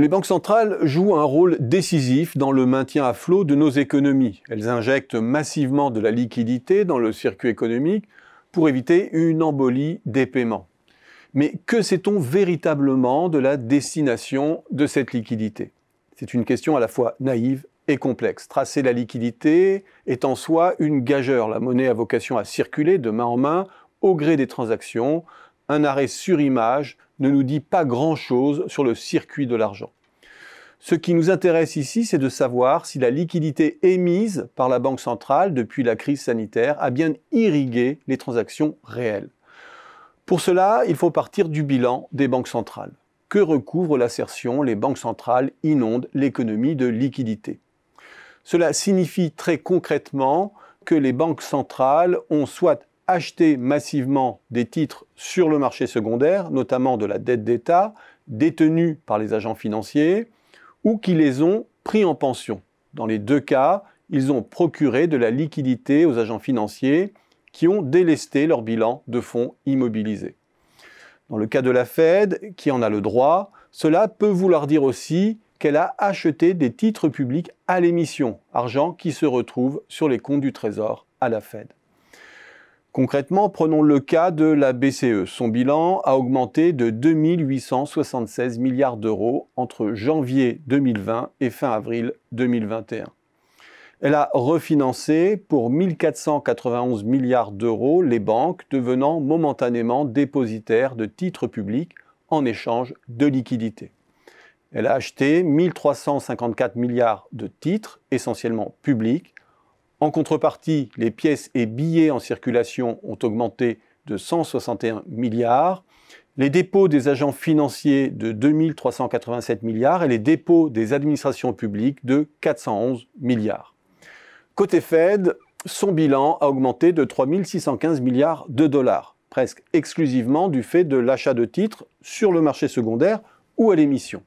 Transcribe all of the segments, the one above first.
Les banques centrales jouent un rôle décisif dans le maintien à flot de nos économies. Elles injectent massivement de la liquidité dans le circuit économique pour éviter une embolie des paiements. Mais que sait-on véritablement de la destination de cette liquidité? C'est une question à la fois naïve et complexe. Tracer la liquidité est en soi une gageure. La monnaie a vocation à circuler de main en main au gré des transactions. Un arrêt sur image ne nous dit pas grand-chose sur le circuit de l'argent. Ce qui nous intéresse ici, c'est de savoir si la liquidité émise par la Banque centrale depuis la crise sanitaire a bien irrigué les transactions réelles. Pour cela, il faut partir du bilan des banques centrales. Que recouvre l'assertion? Les banques centrales inondent l'économie de liquidité Cela signifie très concrètement que les banques centrales ont soit acheté massivement des titres sur le marché secondaire, notamment de la dette d'État, détenue par les agents financiers, ou qui les ont pris en pension. Dans les deux cas, ils ont procuré de la liquidité aux agents financiers qui ont délesté leur bilan de fonds immobilisés. Dans le cas de la Fed, qui en a le droit, cela peut vouloir dire aussi qu'elle a acheté des titres publics à l'émission, argent qui se retrouve sur les comptes du Trésor à la Fed. Concrètement, prenons le cas de la BCE. Son bilan a augmenté de 2876 milliards d'euros entre janvier 2020 et fin avril 2021. Elle a refinancé pour 1491 milliards d'euros les banques devenant momentanément dépositaires de titres publics en échange de liquidités. Elle a acheté 1354 milliards de titres, essentiellement publics, en contrepartie, les pièces et billets en circulation ont augmenté de 161 milliards, les dépôts des agents financiers de 2387 milliards et les dépôts des administrations publiques de 411 milliards. Côté Fed, son bilan a augmenté de 3615 milliards de dollars, presque exclusivement du fait de l'achat de titres sur le marché secondaire ou à l'émission.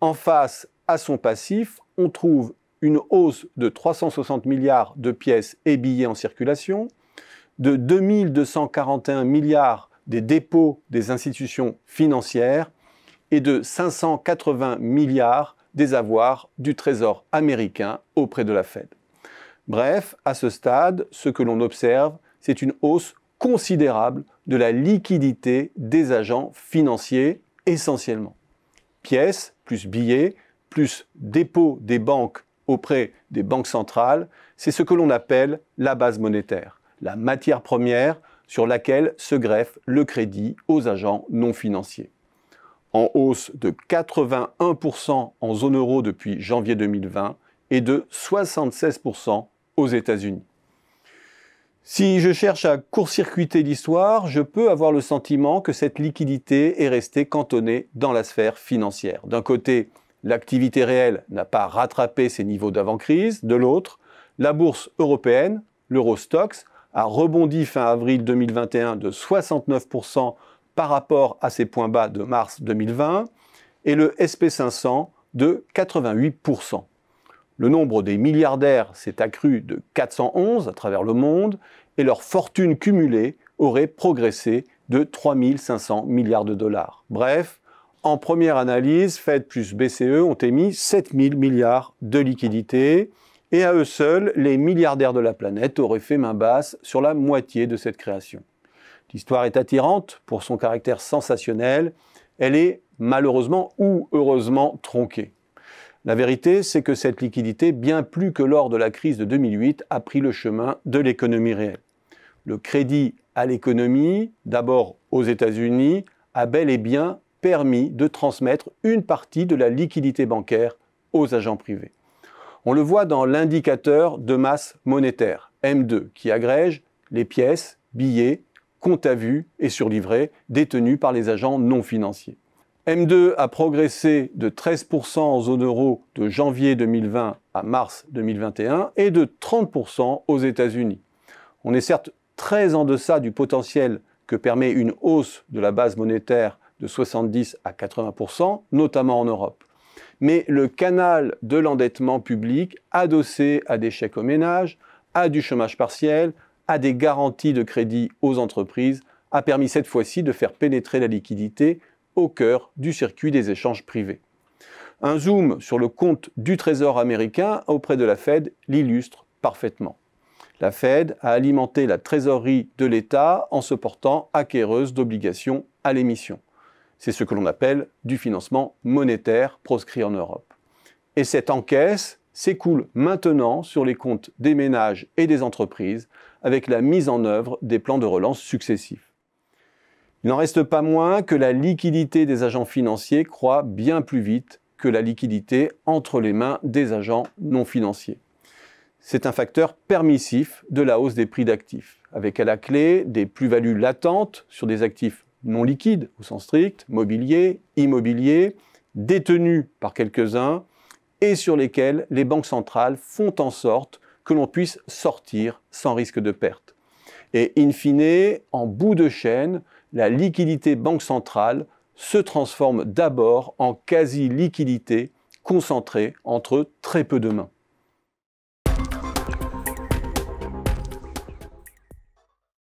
En face à son passif, on trouve une hausse de 360 milliards de pièces et billets en circulation, de 2241 milliards des dépôts des institutions financières et de 580 milliards des avoirs du Trésor américain auprès de la Fed. Bref, à ce stade, ce que l'on observe, c'est une hausse considérable de la liquidité des agents financiers essentiellement. Pièces plus billets plus dépôts des banques auprès des banques centrales, c'est ce que l'on appelle la base monétaire, la matière première sur laquelle se greffe le crédit aux agents non financiers. En hausse de 81% en zone euro depuis janvier 2020 et de 76% aux États-Unis. Si je cherche à court-circuiter l'histoire, je peux avoir le sentiment que cette liquidité est restée cantonnée dans la sphère financière. D'un côté, l'activité réelle n'a pas rattrapé ses niveaux d'avant-crise. De l'autre, la bourse européenne, l'Eurostox, a rebondi fin avril 2021 de 69% par rapport à ses points bas de mars 2020 et le SP500 de 88%. Le nombre des milliardaires s'est accru de 411 à travers le monde et leur fortune cumulée aurait progressé de 3500 milliards de dollars. Bref, en première analyse, Fed plus BCE ont émis 7000 milliards de liquidités et à eux seuls, les milliardaires de la planète auraient fait main basse sur la moitié de cette création. L'histoire est attirante pour son caractère sensationnel, elle est malheureusement ou heureusement tronquée. La vérité, c'est que cette liquidité, bien plus que lors de la crise de 2008, a pris le chemin de l'économie réelle. Le crédit à l'économie, d'abord aux États-Unis, a bel et bien permis de transmettre une partie de la liquidité bancaire aux agents privés. On le voit dans l'indicateur de masse monétaire, M2, qui agrège les pièces, billets, comptes à vue et surlivrés détenus par les agents non financiers. M2 a progressé de 13% en zone euro de janvier 2020 à mars 2021 et de 30% aux États-Unis. On est certes très en deçà du potentiel que permet une hausse de la base monétaire de 70 à 80%, notamment en Europe. Mais le canal de l'endettement public, adossé à des chèques aux ménages, à du chômage partiel, à des garanties de crédit aux entreprises, a permis cette fois-ci de faire pénétrer la liquidité au cœur du circuit des échanges privés. Un zoom sur le compte du Trésor américain auprès de la Fed l'illustre parfaitement. La Fed a alimenté la trésorerie de l'État en se portant acquéreuse d'obligations à l'émission. C'est ce que l'on appelle du financement monétaire proscrit en Europe. Et cette encaisse s'écoule maintenant sur les comptes des ménages et des entreprises avec la mise en œuvre des plans de relance successifs. Il n'en reste pas moins que la liquidité des agents financiers croît bien plus vite que la liquidité entre les mains des agents non financiers. C'est un facteur permissif de la hausse des prix d'actifs, avec à la clé des plus-values latentes sur des actifs non liquides au sens strict, mobilier, immobilier, détenus par quelques-uns, et sur lesquels les banques centrales font en sorte que l'on puisse sortir sans risque de perte. Et in fine, en bout de chaîne, la liquidité banque centrale se transforme d'abord en quasi-liquidité concentrée entre très peu de mains.